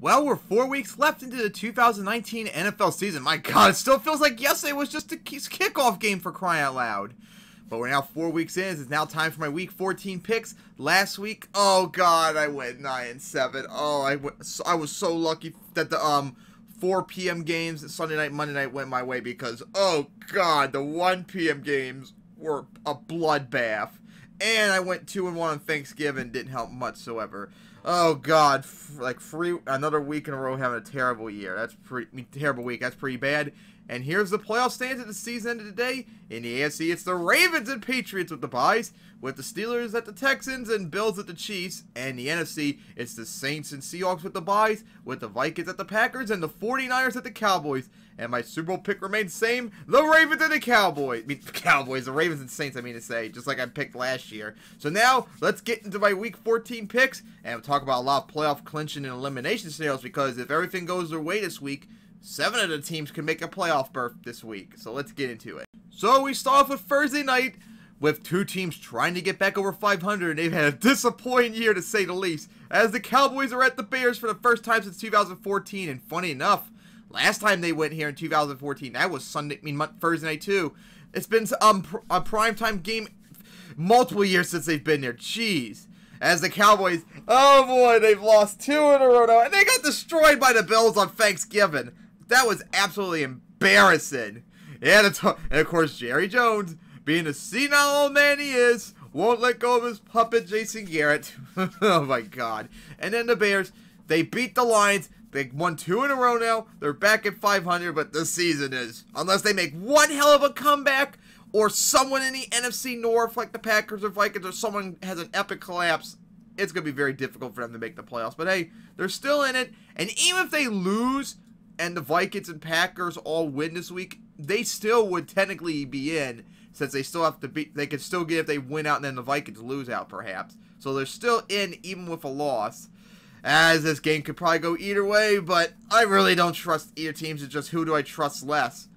Well, we're four weeks left into the 2019 NFL season. My God, it still feels like yesterday was just a kickoff game for crying out loud. But we're now four weeks in. It's now time for my week 14 picks. Last week, oh God, I went nine and seven. Oh, I, went, I was so lucky that the um 4 p.m. games, Sunday night, Monday night went my way because oh God, the 1 p.m. games were a bloodbath. And I went two and one on Thanksgiving. Didn't help much whatsoever. Oh God, like free another week in a row having a terrible year. That's pretty terrible week. That's pretty bad. And here's the playoff stands at the season end of today. In the AFC, it's the Ravens and Patriots with the byes, with the Steelers at the Texans and Bills at the Chiefs. And the NFC, it's the Saints and Seahawks with the byes, with the Vikings at the Packers and the 49ers at the Cowboys. And my Super Bowl pick remains same, the Ravens and the Cowboys. I mean, the Cowboys, the Ravens and Saints, I mean to say, just like I picked last year. So now, let's get into my Week 14 picks, and we'll talk about a lot of playoff clinching and elimination scenarios, because if everything goes their way this week, Seven of the teams can make a playoff berth this week, so let's get into it. So we start off with Thursday night with two teams trying to get back over 500, and they've had a disappointing year to say the least, as the Cowboys are at the Bears for the first time since 2014, and funny enough, last time they went here in 2014, that was Sunday, I mean Thursday night too. It's been um, a primetime game multiple years since they've been there. Jeez as the Cowboys, oh boy, they've lost two in a row now, and they got destroyed by the Bills on Thanksgiving. That was absolutely embarrassing. And, and of course, Jerry Jones, being a senile old man he is, won't let go of his puppet, Jason Garrett. oh my God. And then the Bears, they beat the Lions. They won two in a row now. They're back at 500, but the season is, unless they make one hell of a comeback, or someone in the NFC North, like the Packers or Vikings, or someone has an epic collapse, it's going to be very difficult for them to make the playoffs. But hey, they're still in it. And even if they lose, and the Vikings and Packers all win this week, they still would technically be in since they still have to beat. They could still get if they win out and then the Vikings lose out, perhaps. So they're still in even with a loss. As this game could probably go either way, but I really don't trust either teams. It's just who do I trust less?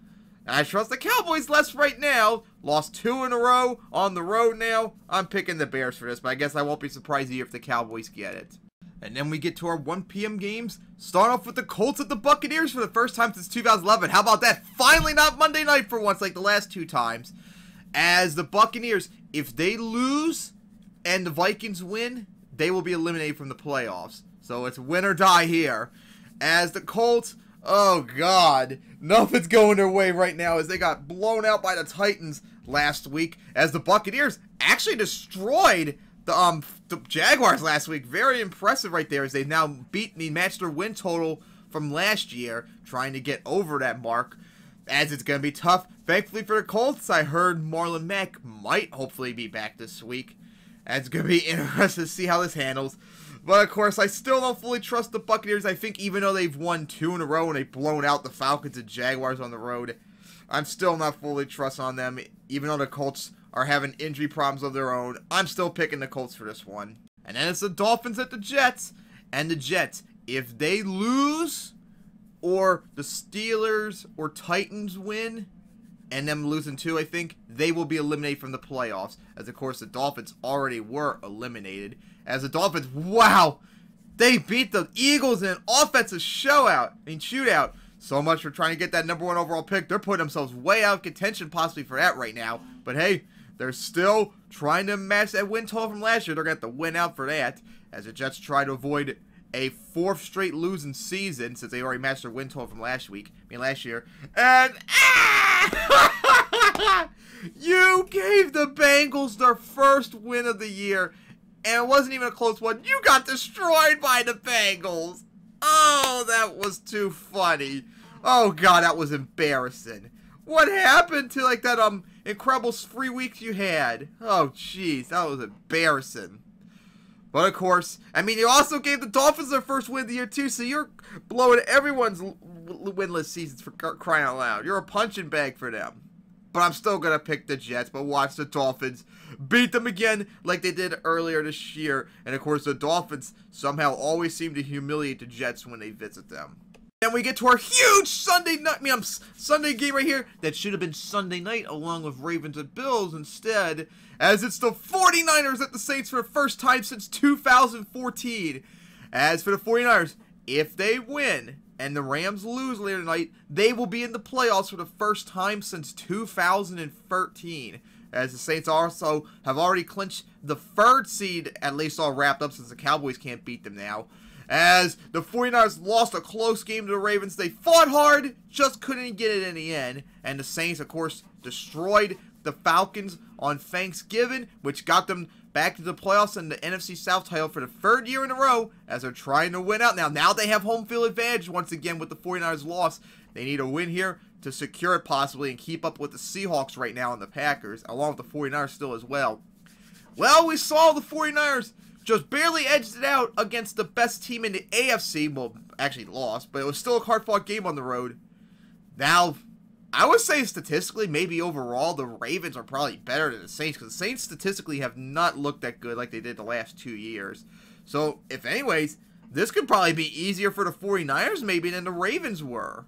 And I trust the Cowboys less right now. Lost two in a row on the road now. I'm picking the Bears for this, but I guess I won't be surprised either if the Cowboys get it. And then we get to our 1 p.m. games. Start off with the Colts at the Buccaneers for the first time since 2011. How about that? Finally not Monday night for once like the last two times. As the Buccaneers, if they lose and the Vikings win, they will be eliminated from the playoffs. So it's win or die here. As the Colts, oh God, nothing's going their way right now as they got blown out by the Titans last week. As the Buccaneers actually destroyed the um the Jaguars last week. Very impressive right there as they've now beaten the matched their win total from last year, trying to get over that mark. As it's going to be tough. Thankfully for the Colts, I heard Marlon Mack might hopefully be back this week. It's going to be interesting to see how this handles. But of course, I still don't fully trust the Buccaneers. I think even though they've won two in a row and they've blown out the Falcons and Jaguars on the road, I'm still not fully trust on them. Even though the Colts are having injury problems of their own. I'm still picking the Colts for this one. And then it's the Dolphins at the Jets. And the Jets, if they lose, or the Steelers or Titans win, and them losing too, I think, they will be eliminated from the playoffs. As, of course, the Dolphins already were eliminated. As the Dolphins, wow, they beat the Eagles in an offensive showout, I mean, shootout. So much for trying to get that number one overall pick. They're putting themselves way out of contention possibly for that right now. But hey, they're still trying to match that win total from last year. They're going to have to win out for that as the Jets try to avoid a fourth straight losing season since they already matched their win total from last week. I mean, last year. And ah! you gave the Bengals their first win of the year, and it wasn't even a close one. You got destroyed by the Bengals. Oh, that was too funny. Oh god, that was embarrassing. What happened to like that um incredible three weeks you had. Oh, jeez, that was embarrassing. But of course, I mean, you also gave the Dolphins their first win of the year too, so you're blowing everyone's winless seasons for crying out loud. You're a punching bag for them. But I'm still gonna pick the Jets. But watch the Dolphins beat them again like they did earlier this year. And of course, the Dolphins somehow always seem to humiliate the Jets when they visit them. Then we get to our huge Sunday night, I mean, Sunday game right here. That should have been Sunday night along with Ravens and Bills instead, as it's the 49ers at the Saints for the first time since 2014. As for the 49ers, if they win and the Rams lose later tonight, they will be in the playoffs for the first time since 2013. As the Saints also have already clinched the third seed, at least all wrapped up since the Cowboys can't beat them now. As the 49ers lost a close game to the Ravens, they fought hard, just couldn't get it in the end. And the Saints, of course, destroyed the Falcons on Thanksgiving, which got them back to the playoffs and the NFC South title for the third year in a row as they're trying to win out. Now, now they have home field advantage once again with the 49ers loss. They need a win here to secure it possibly and keep up with the Seahawks right now and the Packers, along with the 49ers still as well. Well, we saw the 49ers just barely edged it out against the best team in the AFC. Well, actually lost, but it was still a hard-fought game on the road. Now, I would say statistically, maybe overall, the Ravens are probably better than the Saints because the Saints statistically have not looked that good like they did the last two years. So, if anyways, this could probably be easier for the 49ers maybe than the Ravens were.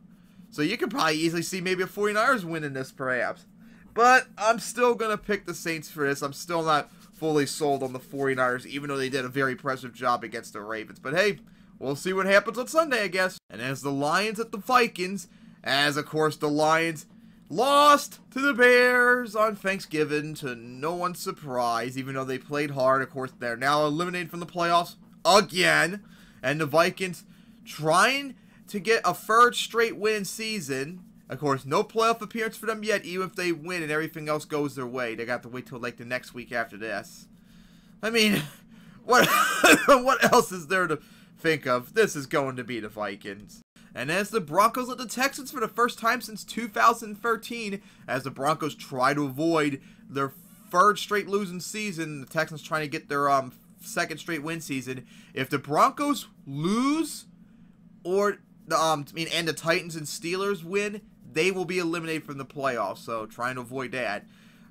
So you could probably easily see maybe a 49ers winning this perhaps. But I'm still going to pick the Saints for this. I'm still not fully sold on the 49ers, even though they did a very impressive job against the Ravens. But hey, we'll see what happens on Sunday, I guess. And as the Lions at the Vikings, as of course the Lions lost to the Bears on Thanksgiving to no one's surprise, even though they played hard. Of course, they're now eliminated from the playoffs again. And the Vikings trying to get a third straight win season. Of course, no playoff appearance for them yet, even if they win and everything else goes their way. They got to wait till like the next week after this. I mean, what what else is there to think of? This is going to be the Vikings. And as the Broncos let the Texans for the first time since 2013, as the Broncos try to avoid their third straight losing season, the Texans trying to get their um second straight win season. If the Broncos lose, or um I mean and the Titans and Steelers win, they will be eliminated from the playoffs. So trying to avoid that.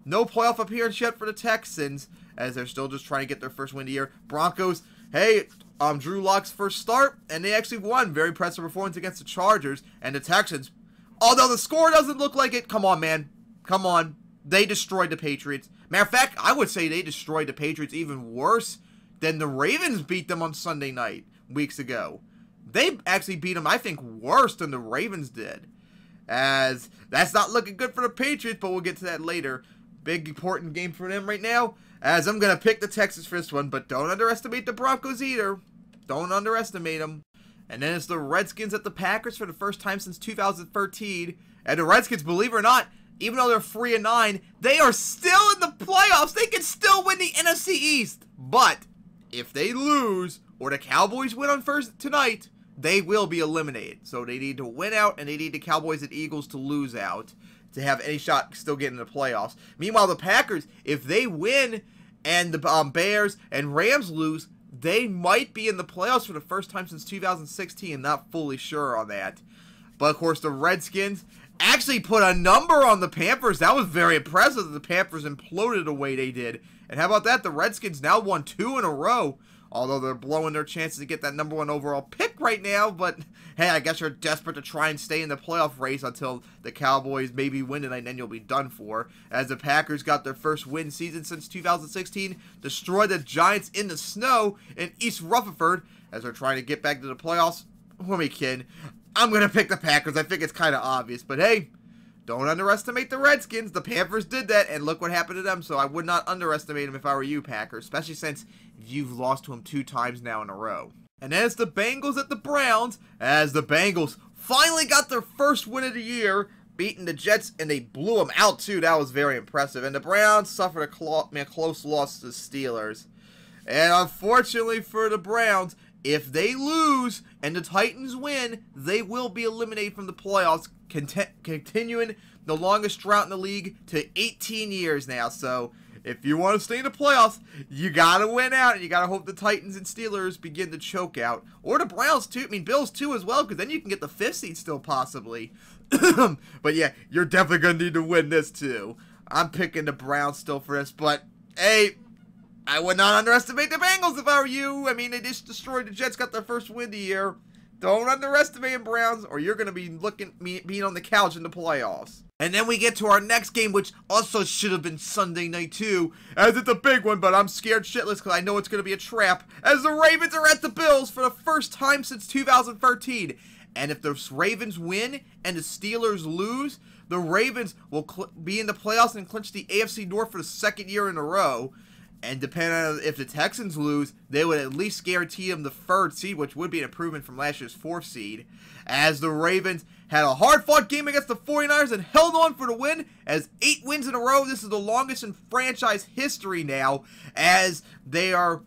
No playoff appearance yet for the Texans, as they're still just trying to get their first win of the year. Broncos, hey, um, Drew Lock's first start, and they actually won. Very impressive performance against the Chargers and the Texans. Although the score doesn't look like it, come on, man. Come on. They destroyed the Patriots. Matter of fact, I would say they destroyed the Patriots even worse than the Ravens beat them on Sunday night weeks ago. They actually beat them, I think, worse than the Ravens did. As that's not looking good for the Patriots, but we'll get to that later. Big important game for them right now. As I'm going to pick the Texans for this one, but don't underestimate the Broncos either. Don't underestimate them. And then it's the Redskins at the Packers for the first time since 2013. And the Redskins, believe it or not, even though they're 3 and 9, they are still in the playoffs. They can still win the NFC East. But if they lose or the Cowboys win on first tonight, they will be eliminated. So they need to win out and they need the Cowboys and Eagles to lose out to have any shot still getting in the playoffs. Meanwhile, the Packers, if they win and the um, Bears and Rams lose, they might be in the playoffs for the first time since 2016. I'm Not fully sure on that. But of course, the Redskins actually put a number on the Panthers. That was very impressive that the Panthers imploded the way they did. And how about that? The Redskins now won two in a row although they're blowing their chances to get that number one overall pick right now. But hey, I guess you're desperate to try and stay in the playoff race until the Cowboys maybe win tonight, and then you'll be done for. As the Packers got their first win season since 2016, destroyed the Giants in the snow in East Rutherford as they're trying to get back to the playoffs. Who am I kidding? I'm going to pick the Packers. I think it's kind of obvious. But hey, don't underestimate the Redskins. The Panthers did that, and look what happened to them. So I would not underestimate them if I were you, Packers, especially since you've lost to them two times now in a row. And as the Bengals at the Browns, as the Bengals finally got their first win of the year, beating the Jets, and they blew them out too. That was very impressive. And the Browns suffered a, clo a close loss to the Steelers. And unfortunately for the Browns, if they lose and the Titans win, they will be eliminated from the playoffs, continuing the longest drought in the league to 18 years now. So if you want to stay in the playoffs, you gotta win out, and you gotta hope the Titans and Steelers begin to choke out, or the Browns too. I mean, Bills too as well, because then you can get the fifth seed still possibly. but yeah, you're definitely gonna need to win this too. I'm picking the Browns still for this, but hey, I would not underestimate the Bengals if I were you. I mean, they just destroyed the Jets, got their first win of the year. Don't underestimate the Browns, or you're going to be looking me being on the couch in the playoffs. And then we get to our next game, which also should have been Sunday night too, as it's a big one, but I'm scared shitless because I know it's going to be a trap, as the Ravens are at the Bills for the first time since 2013. And if the Ravens win and the Steelers lose, the Ravens will be in the playoffs and clinch the AFC North for the second year in a row. And depending on if the Texans lose, they would at least guarantee them the third seed, which would be an improvement from last year's fourth seed. As the Ravens had a hard fought game against the 49ers and held on for the win, as eight wins in a row. This is the longest in franchise history now, as they are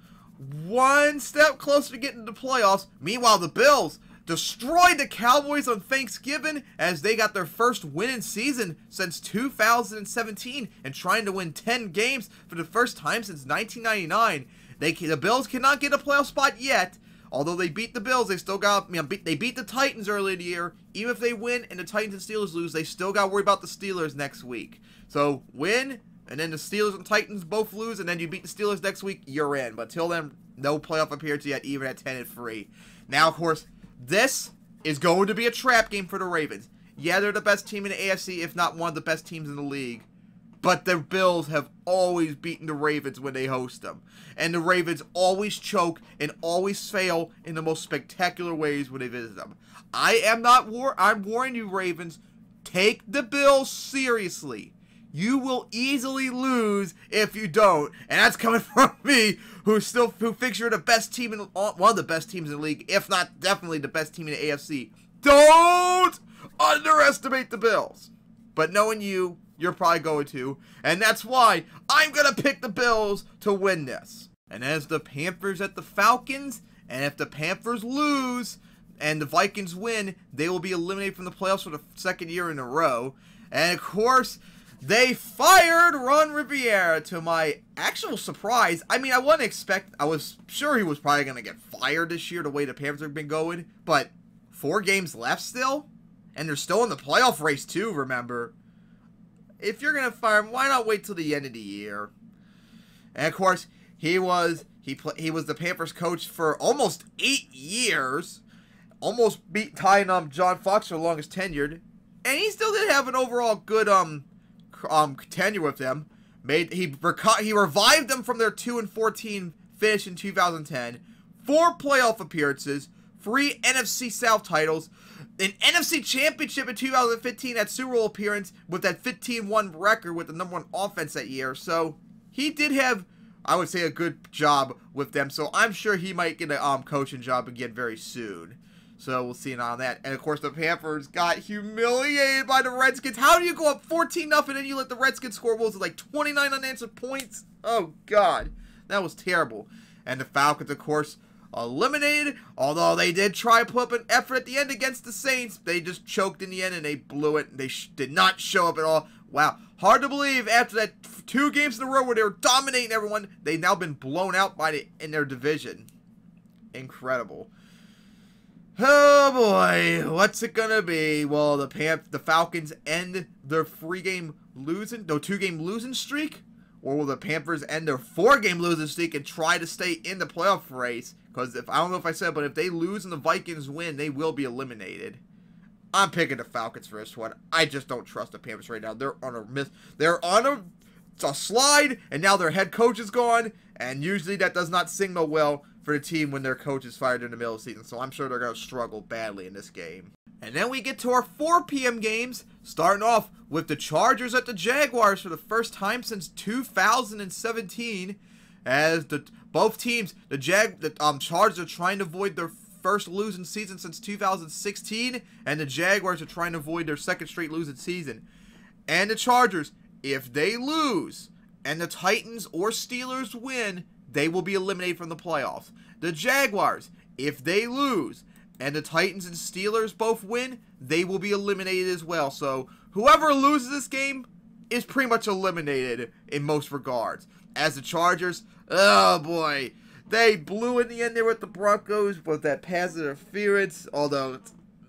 one step closer to getting to the playoffs. Meanwhile, the Bills destroyed the Cowboys on Thanksgiving as they got their first winning season since 2017 and trying to win 10 games for the first time since 1999. They the Bills cannot get a playoff spot yet. Although they beat the Bills, they still got you know, beat, they beat the Titans early in the year. Even if they win and the Titans and Steelers lose, they still got to worry about the Steelers next week. So win, and then the Steelers and Titans both lose, and then you beat the Steelers next week, you're in. But till then, no playoff appearance yet, even at 10 and 3. Now, of course, this is going to be a trap game for the Ravens. Yeah, they're the best team in the AFC, if not one of the best teams in the league. But the Bills have always beaten the Ravens when they host them. And the Ravens always choke and always fail in the most spectacular ways when they visit them. I am not war I'm warning you, Ravens. Take the Bills seriously. You will easily lose if you don't. And that's coming from me, who still who thinks you're the best team in one of the best teams in the league, if not definitely the best team in the AFC. Don't underestimate the Bills. But knowing you, you're probably going to, and that's why I'm gonna pick the Bills to win this. And as the Panthers at the Falcons, and if the Panthers lose and the Vikings win, they will be eliminated from the playoffs for the second year in a row. And of course, they fired Ron Rivera to my actual surprise. I mean, I wasn't expect. I was sure he was probably going to get fired this year the way the Panthers have been going, but four games left still, and they're still in the playoff race too. Remember, if you're going to fire him, why not wait till the end of the year? And of course, he was he play, he was the Panthers coach for almost eight years, almost beat tying um John Fox for longest tenured, and he still did have an overall good um um, tenure with them. Made he reco- he revived them from their two and fourteen finish in 2010. Four playoff appearances, three NFC South titles, an NFC Championship in 2015 at Super Bowl appearance with that 15-1 record with the number one offense that year. So he did have, I would say, a good job with them. So I'm sure he might get a um, coaching job again very soon. So we'll see on that. And of course, the Panthers got humiliated by the Redskins. How do you go up 14 nothing and then you let the Redskins score? What was it, like 29 unanswered points? Oh, God. That was terrible. And the Falcons, of course, eliminated. Although they did try to put up an effort at the end against the Saints, they just choked in the end and they blew it. They did not show up at all. Wow. Hard to believe after that two games in a row where they were dominating everyone, they've now been blown out by the, in their division. Incredible. Oh boy, what's it gonna be? Well, the Panth the Falcons end their three game losing, no two game losing streak, or will the Panthers end their four game losing streak and try to stay in the playoff race? Because if I don't know if I said, but if they lose and the Vikings win, they will be eliminated. I'm picking the Falcons for this one. I just don't trust the Panthers right now. They're on a miss. They're on a, a slide, and now their head coach is gone, and usually that does not signal well for the team when their coach is fired in the middle of the season. So I'm sure they're going to struggle badly in this game. And then we get to our 4 p.m. games, starting off with the Chargers at the Jaguars for the first time since 2017. As the both teams, the Jag, the um, Chargers are trying to avoid their first losing season since 2016, and the Jaguars are trying to avoid their second straight losing season. And the Chargers, if they lose, and the Titans or Steelers win, they will be eliminated from the playoffs. The Jaguars, if they lose and the Titans and Steelers both win, they will be eliminated as well. So whoever loses this game is pretty much eliminated in most regards. As the Chargers, oh boy, they blew in the end there with the Broncos with that pass interference, although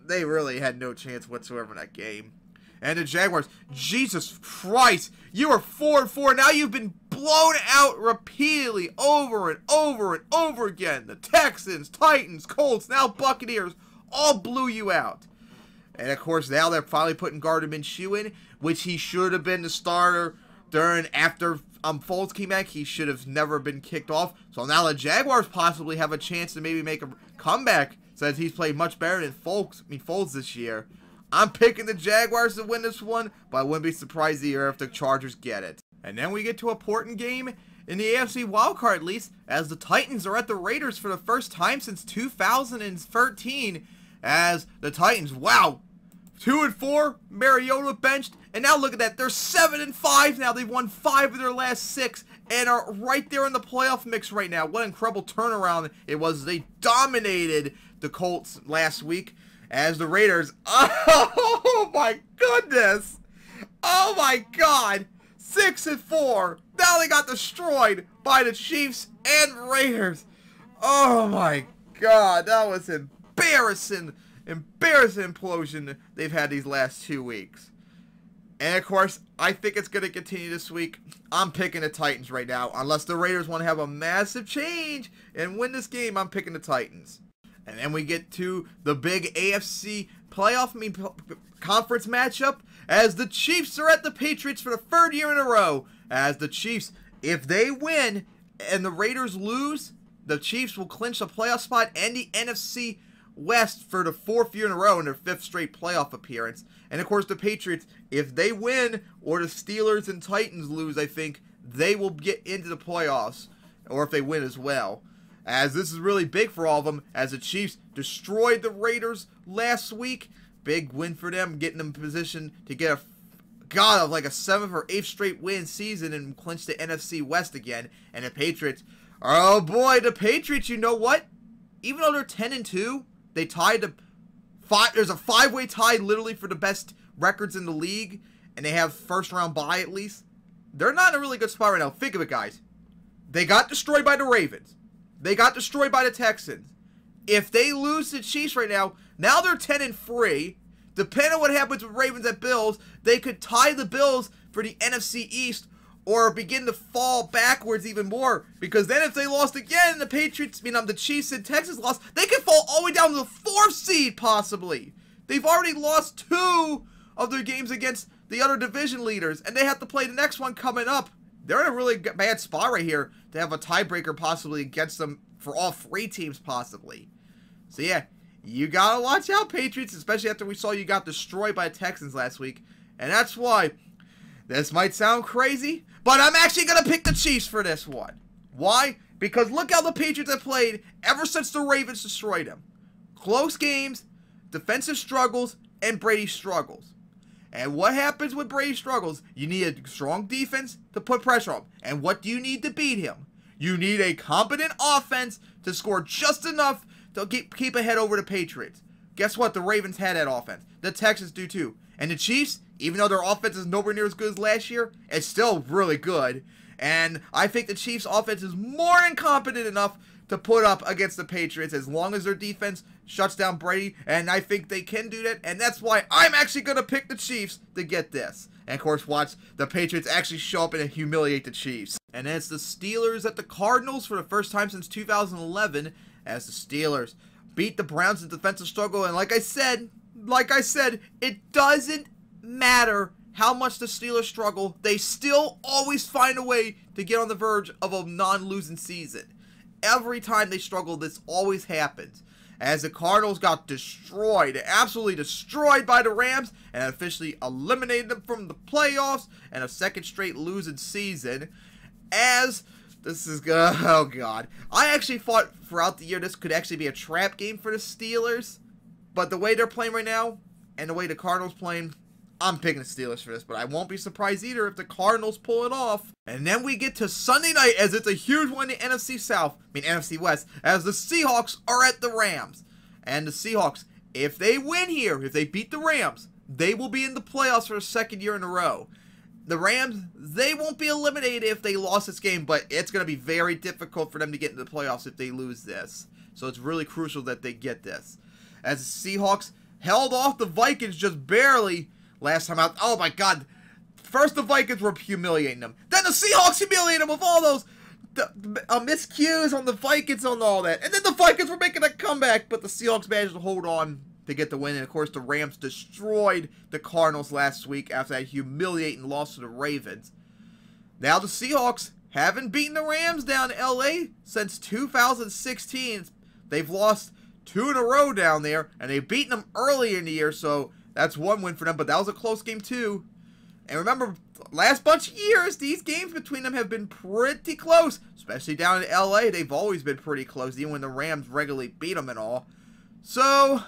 they really had no chance whatsoever in that game and the Jaguars. Jesus Christ, you are four and four. Now you've been blown out repeatedly, over and over and over again. The Texans, Titans, Colts, now Buccaneers, all blew you out. And of course, now they're finally putting Gardner Minshew in, which he should have been the starter during after um Foles came back. He should have never been kicked off. So now the Jaguars possibly have a chance to maybe make a comeback since he's played much better than Foles. I mean Foles this year. I'm picking the Jaguars to win this one, but I wouldn't be surprised either if the Chargers get it. And then we get to a important game in the AFC wildcard at least, as the Titans are at the Raiders for the first time since 2013. As the Titans, wow, two and four, Mariota benched, and now look at that, they're seven and five now. They've won five of their last six and are right there in the playoff mix right now. What an incredible turnaround it was. They dominated the Colts last week as the Raiders. Oh my goodness! Oh my God! Six and four. Now they got destroyed by the Chiefs and Raiders. Oh my God, that was embarrassing, embarrassing implosion they've had these last two weeks. And of course, I think it's going to continue this week. I'm picking the Titans right now. Unless the Raiders want to have a massive change and win this game, I'm picking the Titans. And then we get to the big AFC playoff I mean, conference matchup as the Chiefs are at the Patriots for the third year in a row. As the Chiefs, if they win and the Raiders lose, the Chiefs will clinch a playoff spot and the NFC West for the fourth year in a row in their fifth straight playoff appearance. And of course, the Patriots, if they win or the Steelers and Titans lose, I think they will get into the playoffs, or if they win as well as this is really big for all of them, as the Chiefs destroyed the Raiders last week. Big win for them, getting them positioned to get a god of like a seventh or eighth straight win season and clinch the NFC West again. And the Patriots, oh boy, the Patriots, you know what? Even though they're 10 and 2, they tied the five. There's a five way tie literally for the best records in the league, and they have first round bye at least. They're not in a really good spot right now. Think of it, guys. They got destroyed by the Ravens. They got destroyed by the Texans. If they lose to the Chiefs right now, now they're 10 and 3. Depending on what happens with Ravens at Bills, they could tie the Bills for the NFC East or begin to fall backwards even more. Because then if they lost again, the Patriots, I mean, um, the Chiefs and Texas lost, they could fall all the way down to the fourth seed, possibly. They've already lost two of their games against the other division leaders, and they have to play the next one coming up they're in a really bad spot right here to have a tiebreaker possibly against them for all three teams possibly. So yeah, you gotta watch out, Patriots, especially after we saw you got destroyed by Texans last week. And that's why this might sound crazy, but I'm actually gonna pick the Chiefs for this one. Why? Because look how the Patriots have played ever since the Ravens destroyed them. Close games, defensive struggles, and Brady struggles. And what happens when Brady struggles? You need a strong defense to put pressure on. And what do you need to beat him? You need a competent offense to score just enough to keep, keep ahead over the Patriots. Guess what? The Ravens had that offense. The Texans do too. And the Chiefs, even though their offense is nowhere near as good as last year, it's still really good. And I think the Chiefs' offense is more incompetent enough to put up against the Patriots as long as their defense shuts down Brady, and I think they can do that, and that's why I'm actually going to pick the Chiefs to get this. And of course, watch the Patriots actually show up and humiliate the Chiefs. And it's the Steelers at the Cardinals for the first time since 2011, as the Steelers beat the Browns in defensive struggle. And like I said, like I said, it doesn't matter how much the Steelers struggle, they still always find a way to get on the verge of a non losing season. Every time they struggle, this always happens. As the Cardinals got destroyed, absolutely destroyed by the Rams, and officially eliminated them from the playoffs and a second straight losing season. As this is good. Oh, God. I actually thought throughout the year this could actually be a trap game for the Steelers. But the way they're playing right now, and the way the Cardinals playing, I'm picking the Steelers for this, but I won't be surprised either if the Cardinals pull it off. And then we get to Sunday night as it's a huge one in the NFC South, I mean NFC West, as the Seahawks are at the Rams. And the Seahawks, if they win here, if they beat the Rams, they will be in the playoffs for a second year in a row. The Rams, they won't be eliminated if they lost this game, but it's going to be very difficult for them to get into the playoffs if they lose this. So it's really crucial that they get this. As the Seahawks held off the Vikings just barely last time out. Oh my god. First the Vikings were humiliating them. Then the Seahawks humiliated them with all those uh, miscues on the Vikings and all that. And then the Vikings were making a comeback, but the Seahawks managed to hold on to get the win. And of course, the Rams destroyed the Cardinals last week after that humiliating loss to the Ravens. Now the Seahawks haven't beaten the Rams down in LA since 2016. They've lost two in a row down there, and they've beaten them early in the year, so that's one win for them. But that was a close game too. And remember, last bunch of years, these games between them have been pretty close, especially down in LA. They've always been pretty close, even when the Rams regularly beat them and all. So,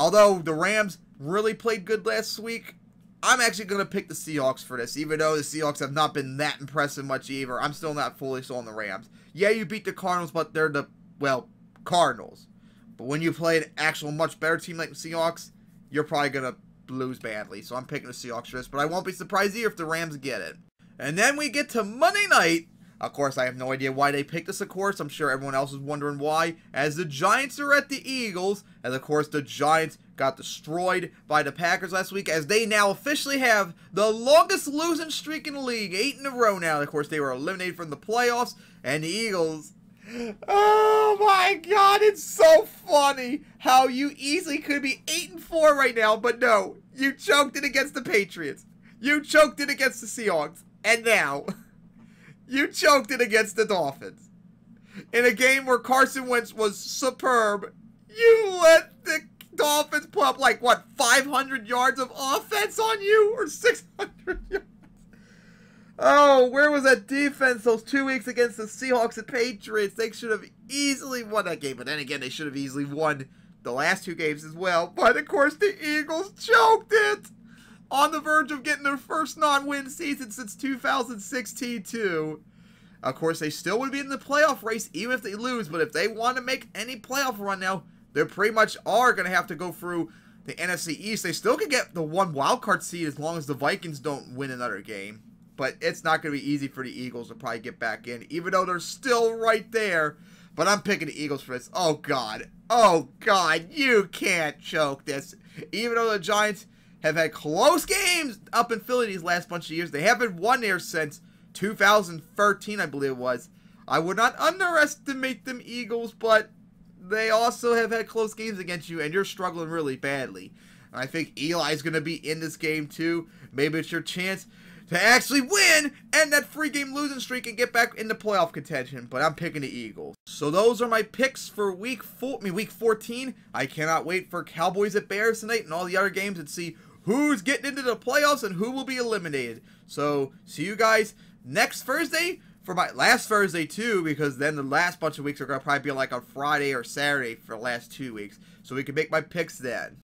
although the Rams really played good last week, I'm actually going to pick the Seahawks for this, even though the Seahawks have not been that impressive much either. I'm still not fully sold on the Rams. Yeah, you beat the Cardinals, but they're the, well, Cardinals. But when you play an actual much better team like the Seahawks, you're probably going to lose badly. So I'm picking the Seahawks for this, but I won't be surprised either if the Rams get it. And then we get to Monday night. Of course, I have no idea why they picked this, of course. I'm sure everyone else is wondering why. As the Giants are at the Eagles. As, of course, the Giants got destroyed by the Packers last week. As they now officially have the longest losing streak in the league. Eight in a row now. Of course, they were eliminated from the playoffs. And the Eagles Oh my god, it's so funny how you easily could be 8 and 4 right now, but no, you choked it against the Patriots. You choked it against the Seahawks. And now, you choked it against the Dolphins. In a game where Carson Wentz was superb, you let the Dolphins put up like, what, 500 yards of offense on you? Or 600 yards? Oh, where was that defense those two weeks against the Seahawks and Patriots? They should have easily won that game. But then again, they should have easily won the last two games as well. But of course, the Eagles choked it. On the verge of getting their first non-win season since 2016 too. Of course, they still would be in the playoff race even if they lose. But if they want to make any playoff run now, they pretty much are going to have to go through the NFC East. They still can get the one wildcard seed as long as the Vikings don't win another game but it's not going to be easy for the Eagles to probably get back in, even though they're still right there. But I'm picking the Eagles for this. Oh, God. Oh, God. You can't choke this. Even though the Giants have had close games up in Philly these last bunch of years, they haven't won there since 2013, I believe it was. I would not underestimate them Eagles, but they also have had close games against you, and you're struggling really badly. I think Eli's going to be in this game, too. Maybe it's your chance to actually win and that free game losing streak and get back into playoff contention. But I'm picking the Eagles. So those are my picks for week four. I mean week 14. I cannot wait for Cowboys at Bears tonight and all the other games and see who's getting into the playoffs and who will be eliminated. So see you guys next Thursday for my last Thursday too, because then the last bunch of weeks are gonna probably be like on Friday or Saturday for the last two weeks. So we can make my picks then.